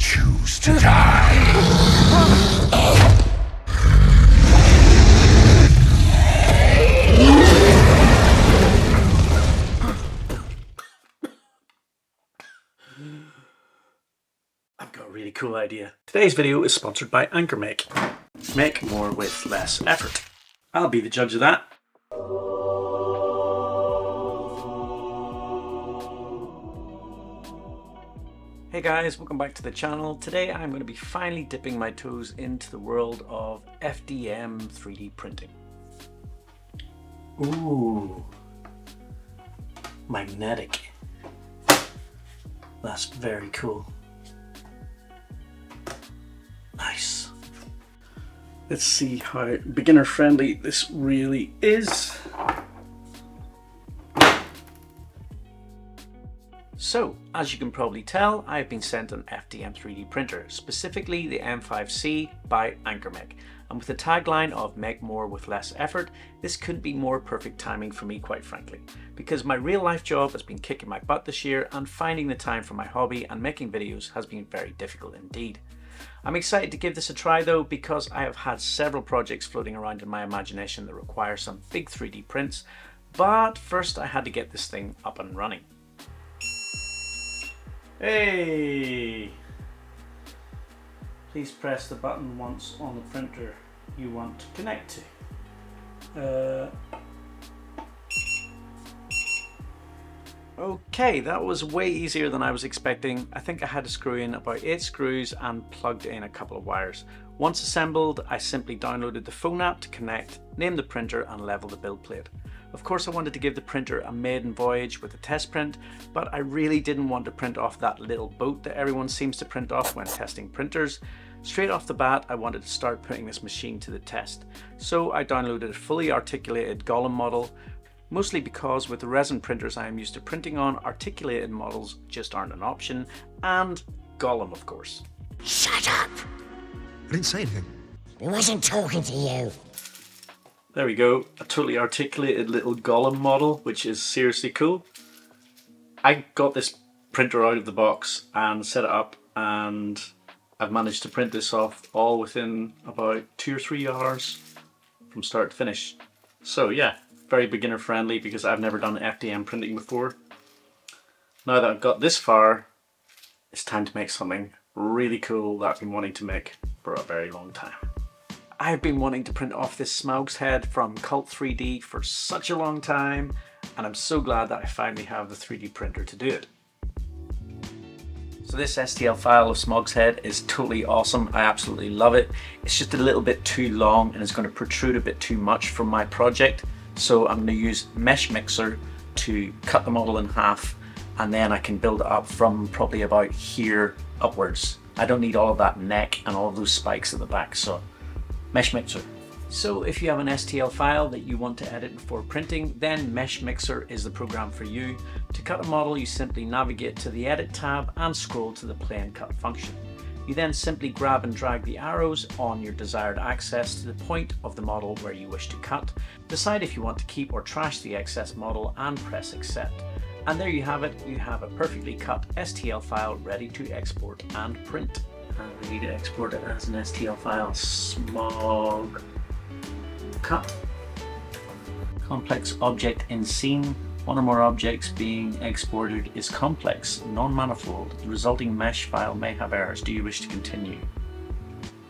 choose to die. I've got a really cool idea. Today's video is sponsored by AnkerMake. Make more with less effort. I'll be the judge of that. Hey guys, welcome back to the channel. Today I'm going to be finally dipping my toes into the world of FDM 3D printing. Ooh, magnetic. That's very cool. Nice. Let's see how beginner friendly this really is. So, as you can probably tell, I've been sent an FDM 3D printer, specifically the M5C by AnkerMake. And with the tagline of make more with less effort, this couldn't be more perfect timing for me quite frankly. Because my real life job has been kicking my butt this year and finding the time for my hobby and making videos has been very difficult indeed. I'm excited to give this a try though because I have had several projects floating around in my imagination that require some big 3D prints, but first I had to get this thing up and running. Hey! Please press the button once on the printer you want to connect to. Uh, Okay, that was way easier than I was expecting. I think I had to screw in about 8 screws and plugged in a couple of wires. Once assembled, I simply downloaded the phone app to connect, name the printer and level the build plate. Of course I wanted to give the printer a maiden voyage with a test print, but I really didn't want to print off that little boat that everyone seems to print off when testing printers. Straight off the bat, I wanted to start putting this machine to the test. So I downloaded a fully articulated Gollum model, mostly because with the resin printers I am used to printing on, articulated models just aren't an option, and Gollum of course. Shut up! I didn't say anything. I wasn't talking to you. There we go, a totally articulated little Gollum model, which is seriously cool. I got this printer out of the box and set it up and I've managed to print this off all within about two or three hours from start to finish. So yeah, very beginner friendly because I've never done FDM printing before. Now that I've got this far, it's time to make something really cool that I've been wanting to make for a very long time. I've been wanting to print off this Smaug's head from Cult 3D for such a long time, and I'm so glad that I finally have the 3D printer to do it. So this STL file of Smaug's head is totally awesome. I absolutely love it. It's just a little bit too long and it's going to protrude a bit too much from my project. So I'm going to use Meshmixer to cut the model in half and then I can build it up from probably about here upwards. I don't need all of that neck and all of those spikes at the back. So Meshmixer. So if you have an STL file that you want to edit before printing, then Meshmixer is the program for you. To cut a model, you simply navigate to the Edit tab and scroll to the Plane Cut function. You then simply grab and drag the arrows on your desired axis to the point of the model where you wish to cut. Decide if you want to keep or trash the excess model and press accept. And there you have it, you have a perfectly cut STL file ready to export and print. And we need to export it as an STL file, Smaug cut. Complex object in scene. One or more objects being exported is complex, non-manifold. The resulting mesh file may have errors. Do you wish to continue?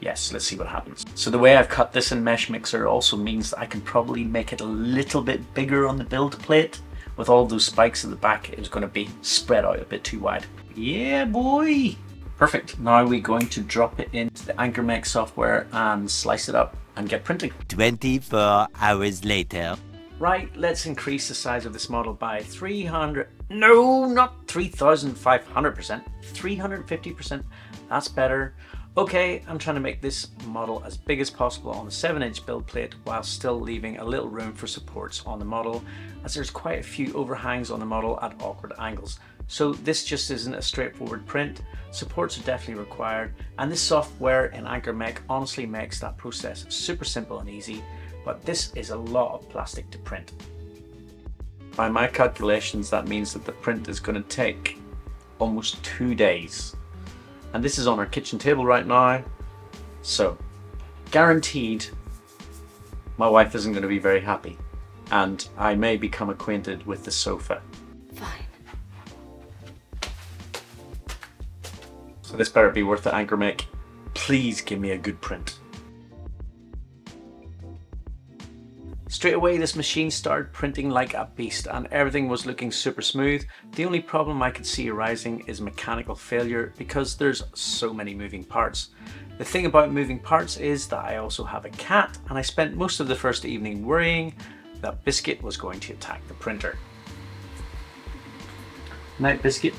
Yes, let's see what happens. So the way I've cut this in Meshmixer also means that I can probably make it a little bit bigger on the build plate. With all those spikes at the back, it's going to be spread out a bit too wide. Yeah, boy! Perfect. Now we're going to drop it into the AnkerMake software and slice it up and get printing. 24 hours later. Right, let's increase the size of this model by 300, no, not 3,500%, 350%, that's better. Okay, I'm trying to make this model as big as possible on the 7 inch build plate while still leaving a little room for supports on the model as there's quite a few overhangs on the model at awkward angles. So this just isn't a straightforward print, supports are definitely required and this software in AnkerMake honestly makes that process super simple and easy but this is a lot of plastic to print. By my calculations that means that the print is going to take almost two days And this is on our kitchen table right now. So, guaranteed my wife isn't going to be very happy. And I may become acquainted with the sofa. So this better be worth it, AnkerMake. Please give me a good print. Straight away, this machine started printing like a beast and everything was looking super smooth. The only problem I could see arising is mechanical failure because there's so many moving parts. The thing about moving parts is that I also have a cat and I spent most of the first evening worrying that Biscuit was going to attack the printer. Night, Biscuit.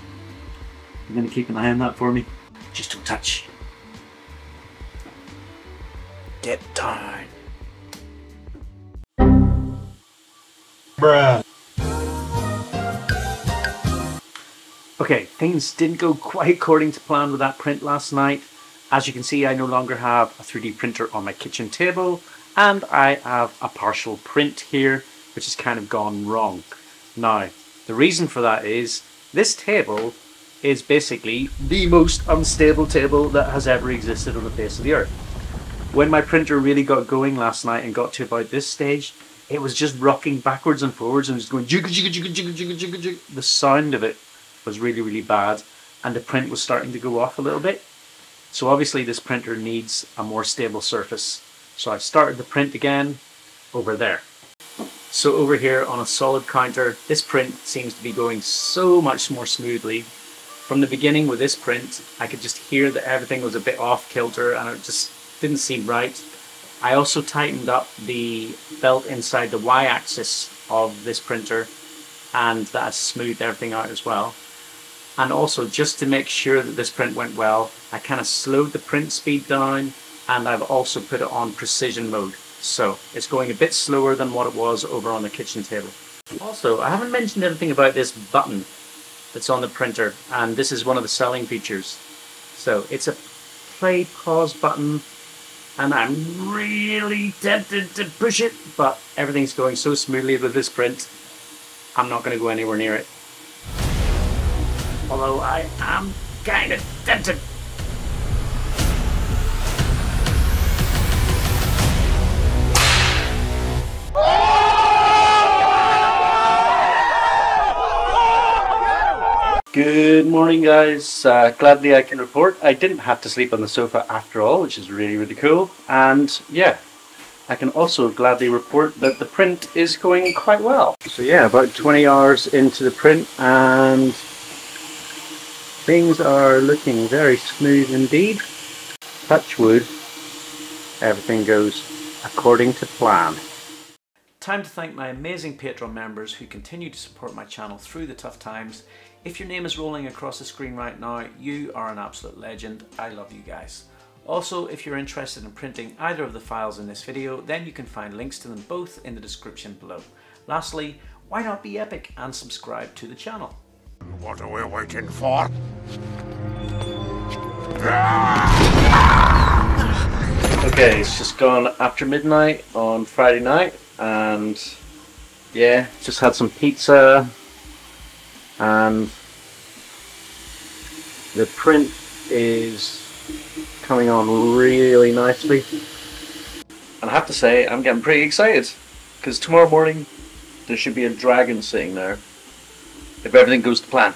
You're going to keep an eye on that for me? Just don't touch. Get down. Bruh. Okay, things didn't go quite according to plan with that print last night. As you can see, I no longer have a 3D printer on my kitchen table, and I have a partial print here, which has kind of gone wrong. Now, the reason for that is this table is basically the most unstable table that has ever existed on the face of the earth. When my printer really got going last night and got to about this stage, it was just rocking backwards and forwards and just going jigga jigga jigga jigga jigga jigga jigga. The sound of it was really really bad, and the print was starting to go off a little bit. So obviously this printer needs a more stable surface. So I've started the print again over there. So over here on a solid counter, this print seems to be going so much more smoothly. From the beginning with this print, I could just hear that everything was a bit off kilter and it just didn't seem right. I also tightened up the belt inside the y-axis of this printer and that has smoothed everything out as well. And also just to make sure that this print went well, I kind of slowed the print speed down and I've also put it on precision mode. So it's going a bit slower than what it was over on the kitchen table. Also, I haven't mentioned anything about this button that's on the printer and this is one of the selling features. So it's a play pause button and I'm really tempted to push it, but everything's going so smoothly with this print, I'm not going to go anywhere near it. Although I am kind of tempted. Good morning, guys. Uh, gladly, I can report I didn't have to sleep on the sofa after all, which is really, really cool. And yeah, I can also gladly report that the print is going quite well. So yeah, about 20 hours into the print, and things are looking very smooth indeed. Touch wood, everything goes according to plan. Time to thank my amazing Patreon members who continue to support my channel through the tough times. If your name is rolling across the screen right now, you are an absolute legend. I love you guys. Also, if you're interested in printing either of the files in this video, then you can find links to them both in the description below. Lastly, why not be epic and subscribe to the channel? What are we waiting for? Okay, it's just gone after midnight on Friday night, and yeah, just had some pizza, and the print is coming on really nicely. And I have to say, I'm getting pretty excited because tomorrow morning there should be a dragon sitting there if everything goes to plan.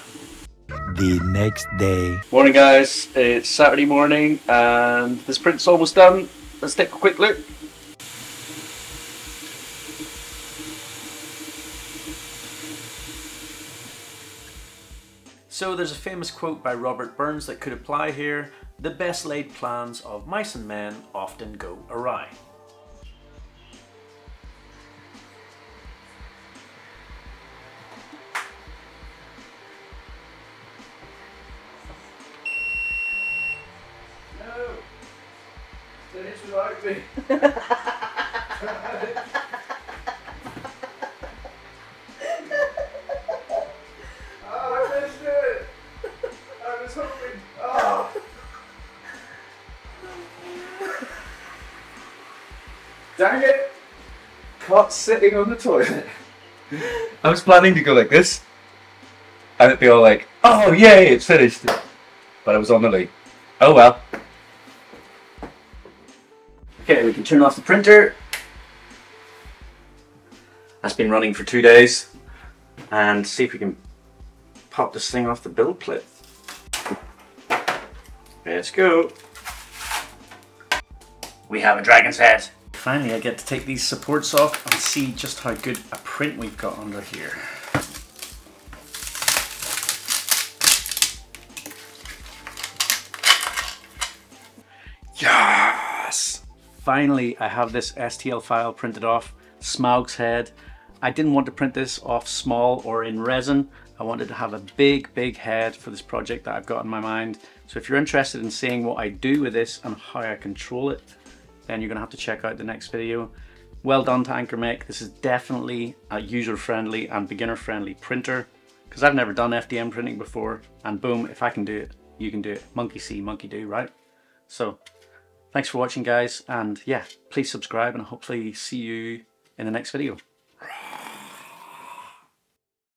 The next day. Morning, guys. It's Saturday morning, and this print's almost done. Let's take a quick look. So there's a famous quote by Robert Burns that could apply here. The best laid plans of mice and men often go awry. No! Finish without me. Dang it! Caught sitting on the toilet. I was planning to go like this, and it'd be all like, "Oh yay, it's finished!" But I was on the loo. Oh well. Okay, we can turn off the printer. That's been running for two days. And see if we can pop this thing off the build plate. Let's go. We have a dragon's head. Finally, I get to take these supports off and see just how good a print we've got under here. Yes! Finally, I have this STL file printed off, Smaug's head. I didn't want to print this off small or in resin. I wanted to have a big, big head for this project that I've got in my mind. So if you're interested in seeing what I do with this and how I control it, then you're gonna have to check out the next video. Well done to AnkerMake. This is definitely a user-friendly and beginner-friendly printer because I've never done FDM printing before. And boom, if I can do it, you can do it. Monkey see, monkey do, right? So thanks for watching guys. And yeah, please subscribe and hopefully see you in the next video.